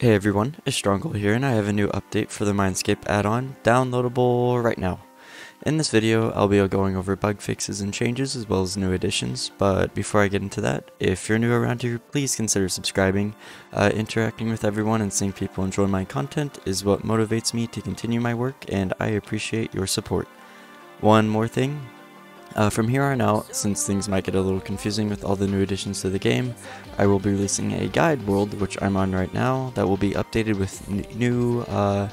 Hey everyone, it's Strongle here and I have a new update for the Minescape add-on, downloadable right now. In this video, I'll be going over bug fixes and changes as well as new additions, but before I get into that, if you're new around here, please consider subscribing. Uh, interacting with everyone and seeing people enjoy my content is what motivates me to continue my work and I appreciate your support. One more thing, uh, from here on out, since things might get a little confusing with all the new additions to the game, I will be releasing a guide world, which I'm on right now, that will be updated with new, uh,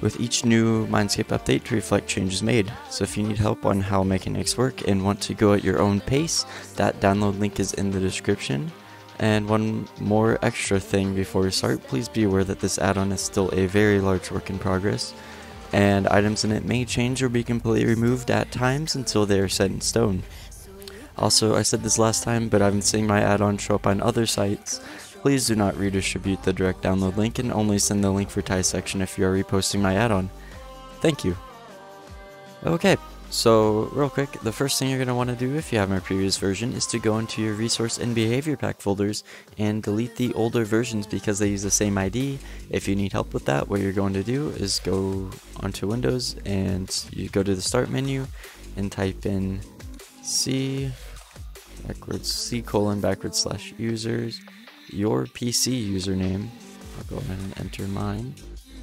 with each new Minescape update to reflect changes made. So if you need help on how mechanics work and want to go at your own pace, that download link is in the description. And one more extra thing before we start, please be aware that this add-on is still a very large work in progress and items in it may change or be completely removed at times until they are set in stone. Also, I said this last time, but I've been seeing my add-on show up on other sites. Please do not redistribute the direct download link and only send the link for tie section if you are reposting my add-on. Thank you. Okay, so, real quick, the first thing you're going to want to do if you have my previous version is to go into your resource and behavior pack folders and delete the older versions because they use the same ID. If you need help with that, what you're going to do is go onto Windows and you go to the start menu and type in C backwards C colon backwards slash users, your PC username. I'll go ahead and enter mine,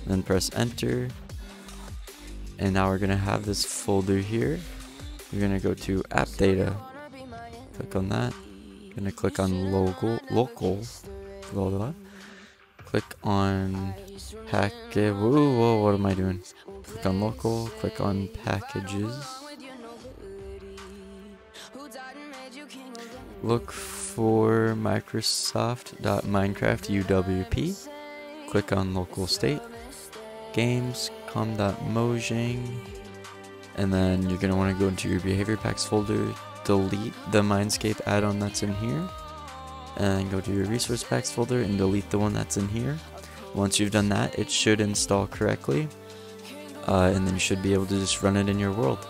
then press enter and now we're gonna have this folder here. We're gonna go to app data. Click on that. Gonna click on local local blah, blah. click on package whoa, whoa what am I doing? Click on local click on packages. Look for Microsoft.Minecraft UWP click on local state. Games com.mojang and then you're going to want to go into your behavior packs folder delete the minescape add-on that's in here and go to your resource packs folder and delete the one that's in here. Once you've done that it should install correctly uh, and then you should be able to just run it in your world.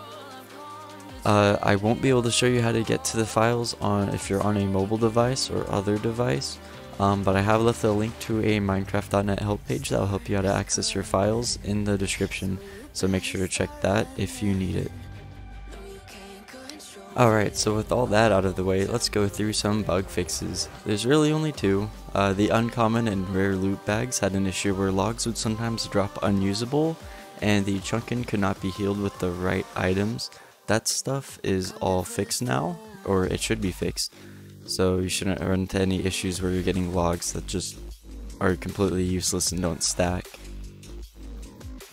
Uh, I won't be able to show you how to get to the files on if you're on a mobile device or other device um, but I have left a link to a Minecraft.net help page that will help you how to access your files in the description, so make sure to check that if you need it. Alright, so with all that out of the way, let's go through some bug fixes. There's really only two. Uh, the uncommon and rare loot bags had an issue where logs would sometimes drop unusable, and the Chunken could not be healed with the right items. That stuff is all fixed now, or it should be fixed so you shouldn't run into any issues where you're getting logs that just are completely useless and don't stack.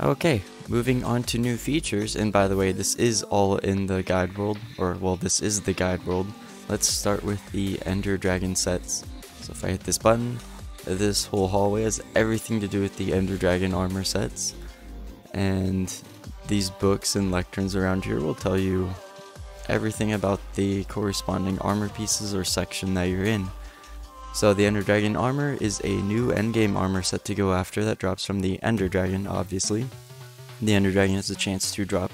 Okay, moving on to new features, and by the way, this is all in the guide world, or well, this is the guide world. Let's start with the Ender Dragon sets. So if I hit this button, this whole hallway has everything to do with the Ender Dragon armor sets, and these books and lecterns around here will tell you everything about the corresponding armor pieces or section that you're in. So the Ender Dragon armor is a new endgame armor set to go after that drops from the Ender Dragon, obviously. The Ender Dragon has a chance to drop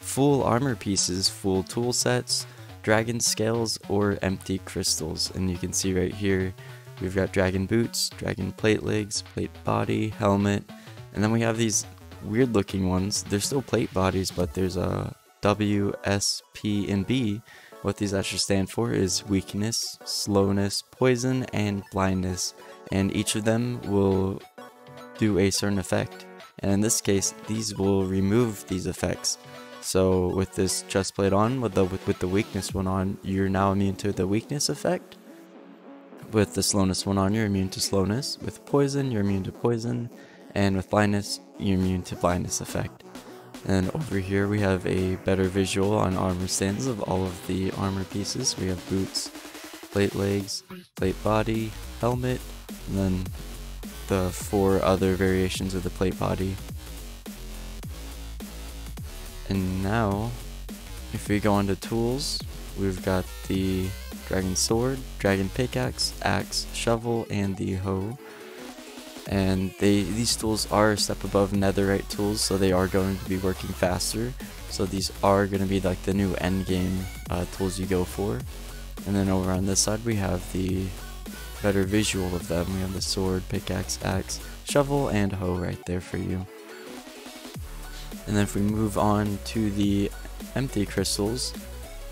full armor pieces, full tool sets, dragon scales, or empty crystals. And you can see right here, we've got dragon boots, dragon plate legs, plate body, helmet, and then we have these weird looking ones. They're still plate bodies, but there's a W, S, P, and B, what these actually stand for is weakness, slowness, poison, and blindness. And each of them will do a certain effect. And in this case, these will remove these effects. So with this chest plate on, with the with, with the weakness one on, you're now immune to the weakness effect. With the slowness one on, you're immune to slowness. With poison, you're immune to poison. And with blindness, you're immune to blindness effect. And over here we have a better visual on armor stands of all of the armor pieces. We have boots, plate legs, plate body, helmet, and then the four other variations of the plate body. And now, if we go onto tools, we've got the dragon sword, dragon pickaxe, axe, shovel, and the hoe and they these tools are a step above netherite tools so they are going to be working faster so these are going to be like the new end game uh, tools you go for and then over on this side we have the better visual of them, we have the sword, pickaxe, axe, shovel, and hoe right there for you. And then if we move on to the empty crystals,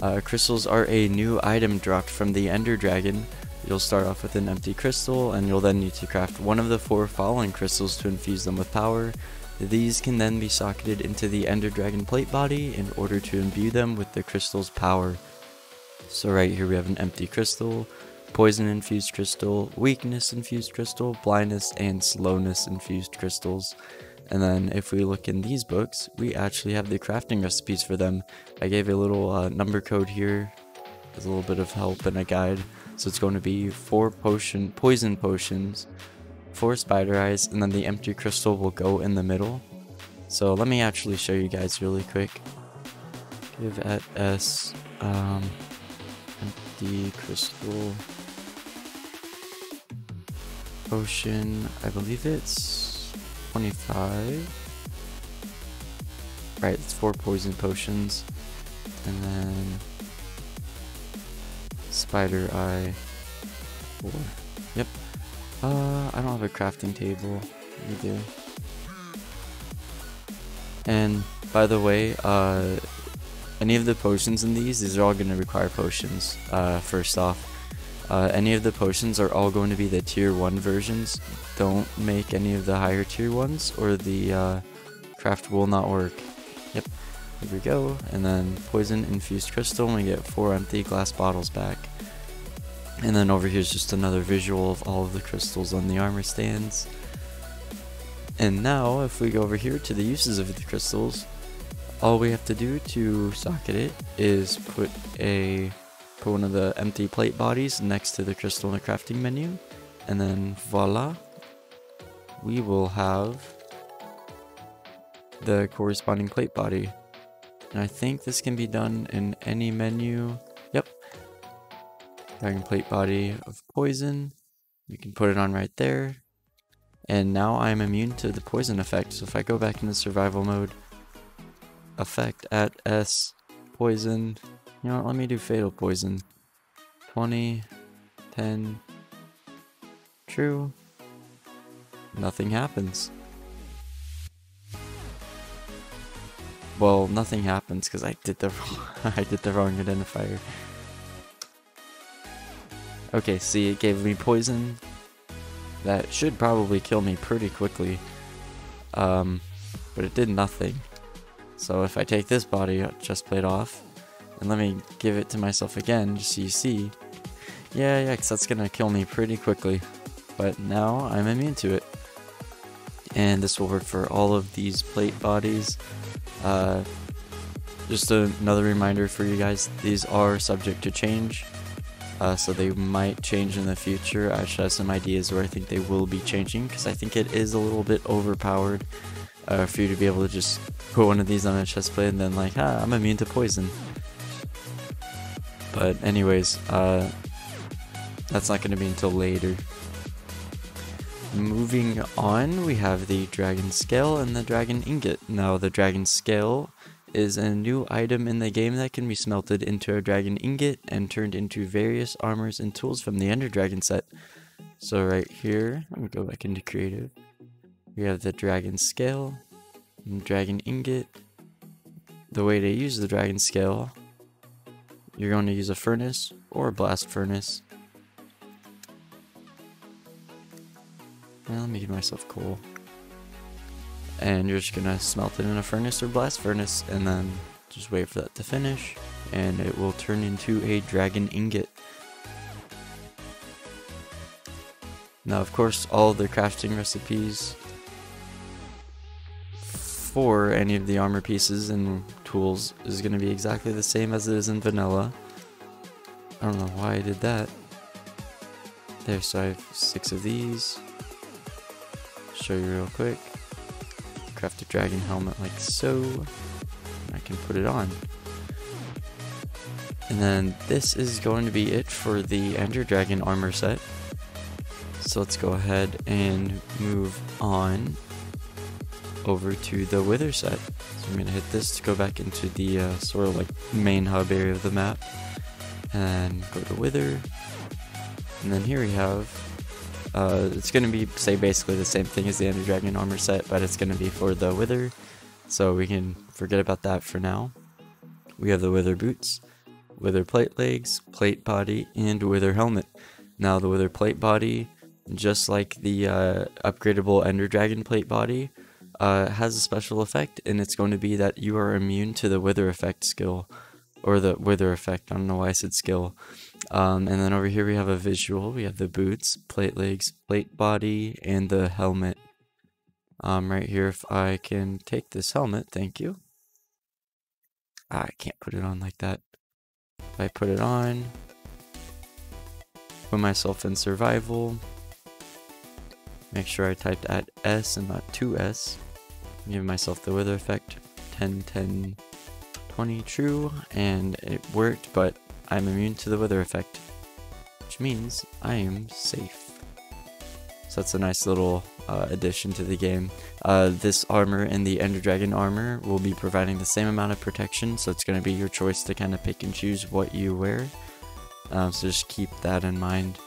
uh, crystals are a new item dropped from the Ender Dragon. You'll start off with an empty crystal, and you'll then need to craft one of the four following crystals to infuse them with power. These can then be socketed into the Ender Dragon plate body in order to imbue them with the crystal's power. So right here we have an empty crystal, poison infused crystal, weakness infused crystal, blindness, and slowness infused crystals. And then if we look in these books, we actually have the crafting recipes for them. I gave a little uh, number code here as a little bit of help and a guide. So it's going to be four potion, poison potions, four spider eyes, and then the empty crystal will go in the middle. So let me actually show you guys really quick. Give at S, um, empty crystal potion, I believe it's 25. Right, it's four poison potions. And then spider eye. Four. Yep. Uh, I don't have a crafting table. Do. And by the way, uh, any of the potions in these, these are all going to require potions. Uh, first off, uh, any of the potions are all going to be the tier 1 versions. Don't make any of the higher tier ones or the uh, craft will not work. Yep, here we go. And then poison infused crystal and we get 4 empty glass bottles back. And then over here is just another visual of all of the crystals on the armor stands. And now if we go over here to the uses of the crystals, all we have to do to socket it is put a put one of the empty plate bodies next to the crystal in the crafting menu. And then voila we will have the corresponding plate body. And I think this can be done in any menu dragon plate body of poison you can put it on right there and now I'm immune to the poison effect so if I go back into survival mode effect at S poison you know what, let me do Fatal Poison. 20, 10, true. Nothing happens. Well, nothing happens because I did the I did the wrong identifier. Okay, see, it gave me poison. That should probably kill me pretty quickly. Um, but it did nothing. So if I take this body chest plate off, and let me give it to myself again, just so you see. Yeah, yeah, because that's going to kill me pretty quickly. But now I'm immune to it. And this will work for all of these plate bodies. Uh, just another reminder for you guys, these are subject to change. Uh, so they might change in the future. I actually have some ideas where I think they will be changing because I think it is a little bit overpowered uh, for you to be able to just put one of these on a chest plate and then like, ah, I'm immune to poison. But anyways, uh, that's not going to be until later. Moving on, we have the Dragon Scale and the Dragon Ingot. Now, the Dragon Scale is a new item in the game that can be smelted into a Dragon Ingot and turned into various armors and tools from the Ender Dragon set. So right here, let me go back into Creative. We have the Dragon Scale, Dragon Ingot. The way to use the Dragon Scale you're going to use a furnace or a blast furnace. let me give myself coal. And you're just to smelt it in a furnace or blast furnace and then just wait for that to finish and it will turn into a dragon ingot. Now of course all the crafting recipes for any of the armor pieces and tools is going to be exactly the same as it is in vanilla. I don't know why I did that. There, so I have six of these. Show you real quick. Craft a dragon helmet like so. I can put it on. And then this is going to be it for the Ender Dragon armor set. So let's go ahead and move on over to the Wither set. So I'm going to hit this to go back into the uh, sort of like main hub area of the map. And go to Wither. And then here we have, uh, it's going to be, say, basically the same thing as the Ender Dragon armor set, but it's going to be for the Wither. So we can forget about that for now. We have the Wither boots, Wither plate legs, plate body, and Wither helmet. Now the Wither plate body, just like the uh, upgradable Ender Dragon plate body, uh, has a special effect, and it's going to be that you are immune to the Wither effect skill, or the Wither effect, I don't know why I said skill. Um, and then over here we have a visual, we have the boots, plate legs, plate body, and the helmet. Um, right here, if I can take this helmet, thank you. I can't put it on like that. If I put it on, put myself in survival, make sure I typed at S and not 2S, give myself the wither effect, 10, 10, 20 true, and it worked, but I'm immune to the wither effect, which means I am safe. So that's a nice little uh, addition to the game. Uh, this armor and the Ender Dragon armor will be providing the same amount of protection, so it's going to be your choice to kind of pick and choose what you wear. Um, so just keep that in mind.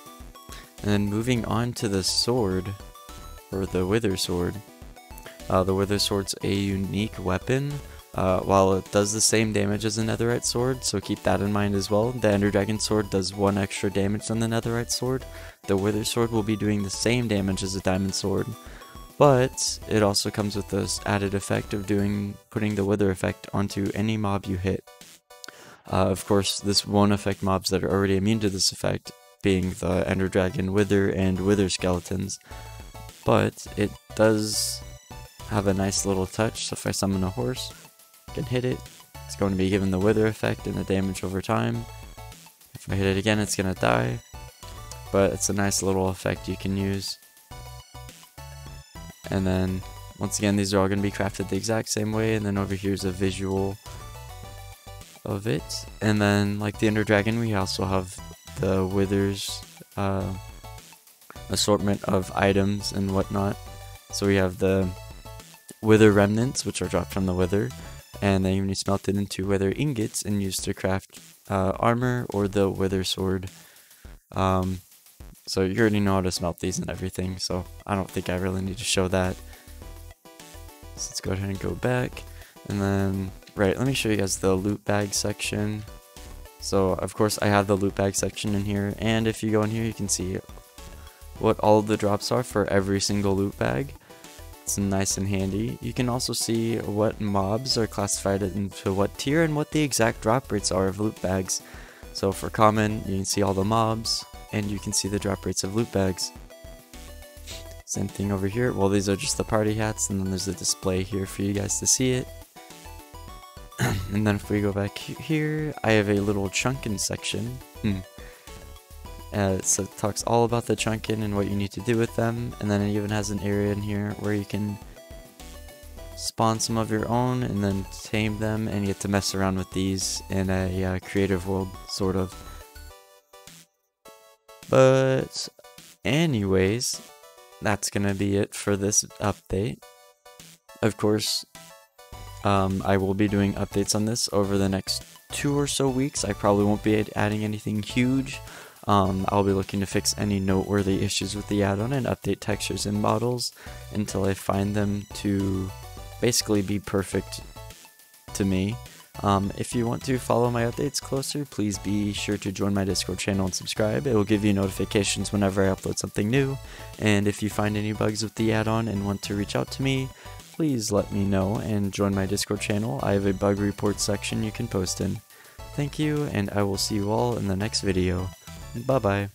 And then moving on to the sword, or the Wither Sword. Uh, the Wither Sword's a unique weapon. Uh, while it does the same damage as a Netherite Sword, so keep that in mind as well. The Ender Dragon Sword does one extra damage than the Netherite Sword. The Wither Sword will be doing the same damage as a Diamond Sword, but it also comes with this added effect of doing putting the Wither effect onto any mob you hit. Uh, of course, this won't affect mobs that are already immune to this effect, being the Ender Dragon Wither and Wither Skeletons, but it does have a nice little touch, so if I summon a horse, can hit it. It's going to be given the wither effect and the damage over time. If I hit it again, it's going to die. But it's a nice little effect you can use. And then, once again, these are all going to be crafted the exact same way. And then over here is a visual of it. And then, like the Ender Dragon, we also have the Withers uh, assortment of items and whatnot. So we have the Wither Remnants, which are dropped from the Wither and then you smelt it into wither ingots and used to craft uh, armor or the wither sword. Um, so you already know how to smelt these and everything, so I don't think I really need to show that. So let's go ahead and go back, and then, right, let me show you guys the loot bag section. So, of course, I have the loot bag section in here, and if you go in here, you can see what all the drops are for every single loot bag. It's nice and handy. You can also see what mobs are classified into what tier and what the exact drop rates are of loot bags. So for common, you can see all the mobs, and you can see the drop rates of loot bags. Same thing over here. Well, these are just the party hats, and then there's a display here for you guys to see it. and then if we go back here, I have a little Chunken section. Hmm. Uh, so it talks all about the Chunken and what you need to do with them, and then it even has an area in here where you can spawn some of your own and then tame them, and you get to mess around with these in a uh, creative world, sort of. But, anyways, that's gonna be it for this update. Of course, um, I will be doing updates on this over the next two or so weeks. I probably won't be adding anything huge. Um, I'll be looking to fix any noteworthy issues with the add-on and update textures and models until I find them to basically be perfect to me. Um, if you want to follow my updates closer, please be sure to join my Discord channel and subscribe. It will give you notifications whenever I upload something new. And if you find any bugs with the add-on and want to reach out to me, please let me know and join my Discord channel. I have a bug report section you can post in. Thank you, and I will see you all in the next video. Bye bye.